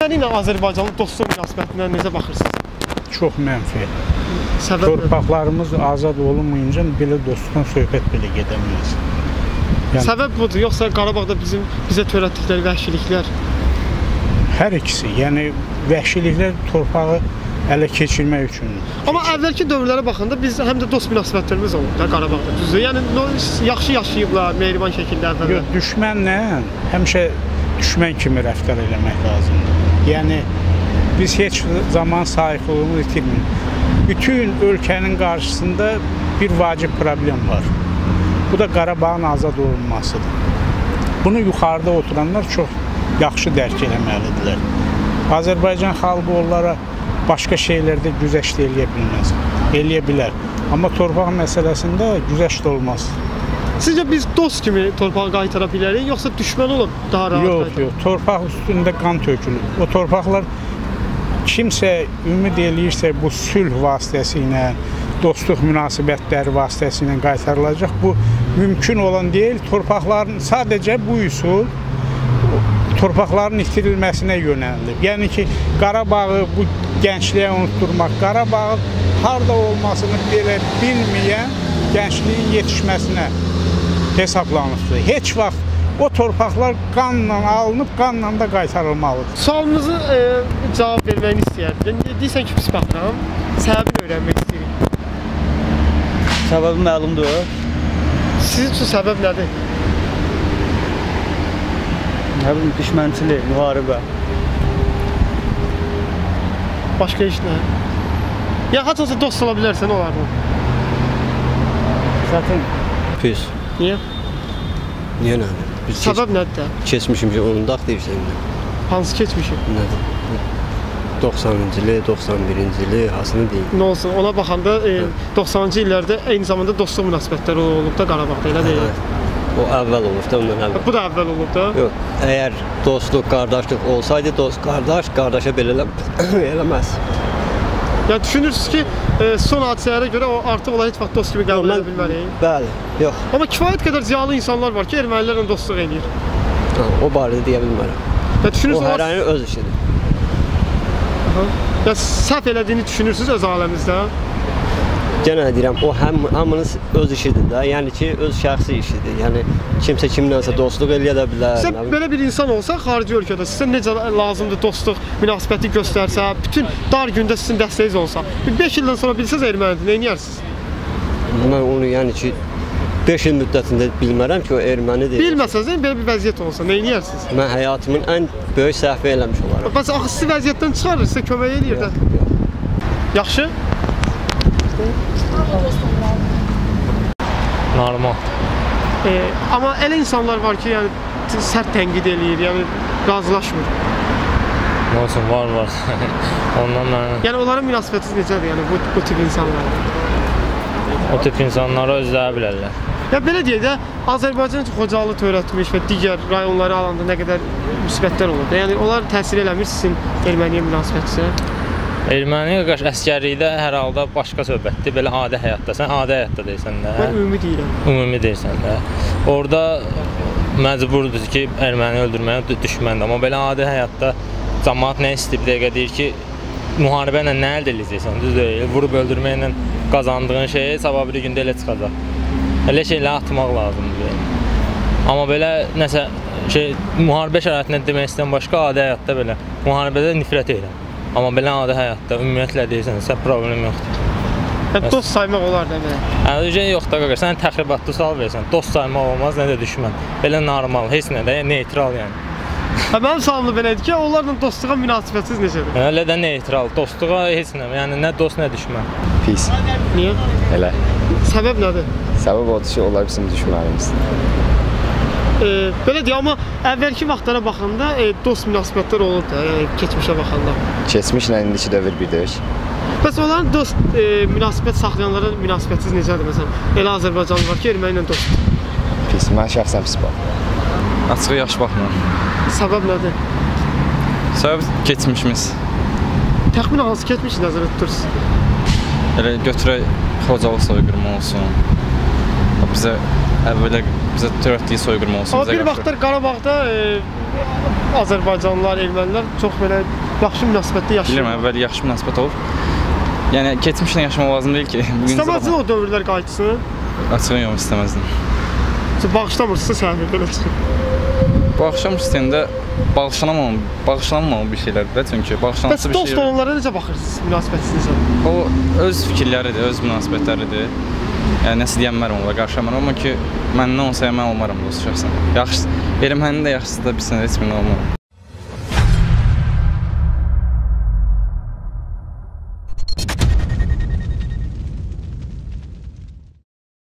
Erməni ilə Azərbaycanın dostluq münasibətinə necə baxırsınız? Çox mənfi. Səbəb? Torpaqlarımız azad olunmayınca belə dostluqdan söhbət belə gedəməz. Yəni Səbəb budur, yoxsa Qarabağda bizim bizə törətdikləri vəhşiliklər? hər ikisi, yəni vəhşiliklər torpağı ələ keçirmək üçün. Amma əvvəlki dövrlərə baxanda biz həm də dost münasibətlərimiz olub da Qarabağda. Düzdür? Yəni yaxşı yaşayıblar, mehriban şəkildə əvvəllər. Yox, düşmənlə həmişə düşmən kimi rəftar eləmək lazımdır. Yəni biz heç zaman sayıqlığımızı itirmirik. Bütün ölkənin qarşısında bir vacib problem var. Bu da Qarabağın azad olunmasıdır. Bunu yuxarıda oturanlar çox yaxşı dərk eləməlidirlər. Azərbaycan xalqı onlara başqa şeylərdə güzəşt eləyə bilməz. Eləyə bilər. Amma torpaq məsələsində güzəşt olmaz. Sizcə biz dost kimi torpağı qaytara bilərik, yoxsa düşmən olub daha rahat Yox, qaytara- yox. Torpaq üstündə qan tökülür. O torpaqlar kimsə ümid eləyirsə bu sülh vasitəsilə, dostluq münasibətləri vasitəsilə qaytarılacaq. Bu mümkün olan deyil. Torpaqların sadəcə bu üsul torpaqların itirilməsinə yönəlilib. Yəni ki, Qarabağı bu gəncliyə unutturmaq, Qarabağın harda olmasını belə bilməyən gəncliyin yetişməsinə hesablanıbdır. Heç vaxt o torpaqlar qanla alınıb, qanla da qaytarılmalıdır. Sualınızı e, cavab verməyini istəyərdim. Deyirsən ki, pis baxıram. Səbəbini öyrənmək istəyirik. Səbəbi məlumdur. Sizin üçün səbəb nədir? Nə bilim düşmənçilik, müharibə. Başqa iş nə? Ya haç olsa dost ola bilərsən onlarla. Çətin. Pis. Niyə? Niyə nədir? Biz Səbəb nədir də? keçmişim ki, onun da deyirsən indi. Hansı keçmişi? Nədir? 90-cı ili, 91-ci ili, hasını deyim. Nə olsun, ona baxanda e, 90-cı illərdə eyni zamanda dostluq münasibətləri olub da Qarabağda, elə deyil. O əvvəl olub da ondan əvvəl. Bu da əvvəl olub da. Yox, əgər dostluq, qardaşlıq olsaydı, dost qardaş qardaşa belə elə, eləməz. Yəni düşünürsüz ki, e, son hadisələrə görə o artıq onları heç vaxt dost kimi qəbul edə bilmərik. Bəli, yox. Amma kifayət qədər ziyalı insanlar var ki, ermənilərlə dostluq eləyir. O barədə deyə bilmərəm. O düşünürsüz, o, hərənin öz işidir. ya səhv elədiyini düşünürsüz öz aləmizdə. Yenə deyirəm, o həm hamının öz işidir də. Yəni ki, öz şəxsi işidir. Yəni kimsə kimlənsə dostluq eləyə də bilər. Sizə nə belə bir insan olsa xarici ölkədə sizə necə lazımdır dostluq münasibəti göstərsə, bütün dar gündə sizin dəstəyiniz olsa, bir 5 ildən sonra bilsəz ermənidir, nə edərsiniz? Mən onu yəni ki 5 il müddətində bilmərəm ki, o ermənidir. Bilməsəz, yəni belə bir vəziyyət olsa, nə edərsiniz? Mən həyatımın ən böyük səhvi eləmiş olaram. Bəs axı sizi vəziyyətdən çıxarır, sizə kömək eləyir də. Yaxşı? Normal. E, amma elə insanlar var ki, yəni sərt tənqid eləyir, yəni razılaşmır. Olsun, var var. Ondan mən Yəni onlara münasibətiniz necədir? Yəni bu bu tip insanlar. o tip insanlara özləri bilərlər. Ya belə deyək də, Azərbaycan üçün Xocalı törətmiş və digər rayonları alanda nə qədər müsibətlər olur. Yəni onlar təsir eləmir sizin erməniyə münasibətinizə. Erməni qarşı əskərlikdə hər halda başqa söhbətdir. Belə adi həyatda, sən adi həyatda deyirsən də. Mən ümumi deyirəm. Ümumi deyirsən də. Orda məcburdur ki, erməni öldürməyə dü- düşməndir. Amma belə adi həyatda cəmaət nə istəyir bir dəqiqə deyir ki, müharibə ilə nə əldə edəcəksən? Düz deyil. Vurub öldürməklə qazandığın şey sabah bir gündə elə çıxacaq. Elə şeyləri atmaq lazımdır. Amma belə nəsə şey müharibə şəraitində demək istəyən başqa adi həyatda belə müharibədə nifrət edirəm. Amma belə adi həyatda ümumiyyətlə deyirsənsə problem yoxdur. Yəni dost saymaq olar da belə. Əvvəlcə yox da qaqa, sən təxribatlı sual versən, dost saymaq olmaz, nə də düşmən. Belə normal, heç nə də neytral yəni. Hə mənim sualım belə idi ki, onlarla dostluğa münasibətiniz necədir? Elə də neytral, dostluğa heç nə, yəni nə dost, nə düşmən. Pis. Niyə? Elə. Səbəb nədir? Səbəb odur ki, onlar bizim düşmənimiz. E, belə deyək, amma əvvəlki vaxtlara baxanda e, dost münasibətlər olub da, yəni keçmişə baxanda. Keçmişlə indiki dövr bir deyil. Bəs onların dost e, münasibət saxlayanlara münasibətiniz necədir məsələn? Elə Azərbaycanlı var ki, erməni ilə dost. Pis. Mən şəxsən pis baxıram. Açığı yaxşı baxmıram. Səbəb nədir? Səbəb keçmişimiz. Təxminən hansı keçmişi nəzərdə tutursunuz? Elə götürək Xocalı soyqırımı olsun. Bizə əvvələ bizə törətdiyi soyqırım olsun. Amma bir vaxtlar Qarabağda e, Azərbaycanlılar, ermənilər çox belə yaxşı münasibətdə Bilirəm, yaşayırlar. əvvəl yaxşı münasibət olub. Yəni keçmişlə yaşamaq lazım deyil ki. İstəməzsin o dövrlər qayıtsın. Açığın yox istəməzdim. Siz bağışlamırsınız səhvə belə çıxır. Bu axşam istəyəndə bağışlanamam, bağışlanmamalı bir şeylərdir də çünki Bəs bağışlanması bir dost şey. olanlara necə baxırsınız münasibətinizə? O öz fikirləridir, öz münasibətləridir. Yəni nəsə deyə bilmərəm onlara qarşı amma amma ki məndən olsa mən olmaram dost şəxsən. Yaxşı, erməni də yaxşısı da bilsən heç birini olmaram.